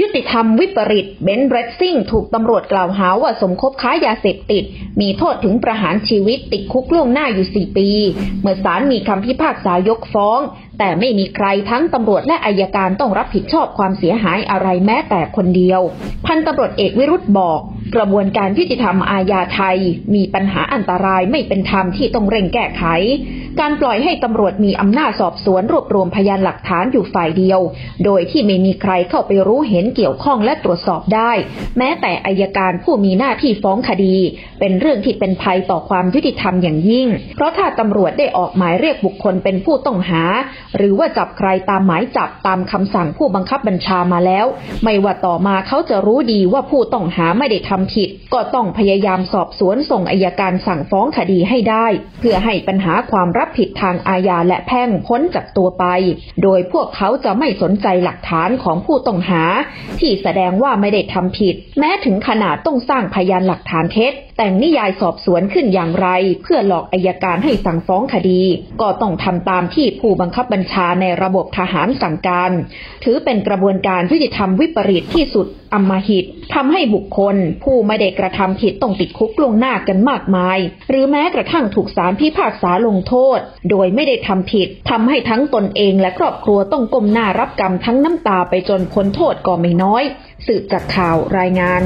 ยุติธรรมวิปริตเบนเบรดซิงถูกตำรวจกล่าวหาว่าสมคบค้ายาเสพติด มีโทษถึงประหารชีวิตติดคุกล่วงหน้าอยู่ 4 ปี เมื่อศาลมีคำพิพากษายกฟ้อง แต่ไม่มีใครทั้งตำรวจและอายการต้องรับผิดชอบความเสียหายอะไรแม้แต่คนเดียว พันตำรวจเอกวิรุธบอก กระบวนการยุติธรรมอาญาไทย มีปัญหาอันตรายไม่เป็นธรรมที่ต้องเร่งแก้ไข การปล่อยให้ตำรวจมีอำนาจสอบสวนรวบรวมพยานหลักฐานอยู่ฝ่ายเดียว โดยที่ไม่มีใครเข้าไปรู้เห็นเกี่ยวข้องและตรวจสอบได้ แม้แต่อายการผู้มีหน้าที่ฟ้องคดี เป็นเรื่องที่เป็นภัยต่อความยุติธรรมอย่างยิ่ง เพราะถ้าตำรวจได้ออกหมายเรียกบุคคลเป็นผู้ต้องหา หรือว่าจับใครตามหมายจับตามคำสั่งผู้บังคับบัญชามาแล้ว ไม่ว่าต่อมาเขาจะรู้ดีว่าผู้ต้องหาไม่ได้ทำำผิด ก็ต้องพยายามสอบสวนส่งอายการสั่งฟ้องคดีให้ได้ เพื่อให้ปัญหาความรับผิดทางอาญาและแพ่งพ้นจากตัวไป โดยพวกเขาจะไม่สนใจหลักฐานของผู้ต้องหา ที่แสดงว่าไม่ได้ทำผิด แม้ถึงขนาดต้องสร้างพยานหลักฐานเท็จ แต่งนิยายสอบสวนขึ้นอย่างไร เพื่อหลอกอายการให้สั่งฟ้องคดี ก็ต้องทำตามที่ผู้บังคับบัญชาในระบบทหารสั่งการ ถือเป็นกระบวนการยุติธรรมวิปริตที่สุด อำมหิตทำให้บุคคล ผู้ไม่ได้กระทำผิดต้องติดคุกลงหน้ากันมากมาย หรือแม้กระทั่งถูกศาลพิพากษาลงโทษ โดยไม่ได้ทำผิดทำให้ทั้งตนเองและครอบครัวต้องก้มหน้ารับกรรมทั้งน้ำตาไปจนพ้นโทษก็ไม่น้อย สืบจากข่าวรายงาน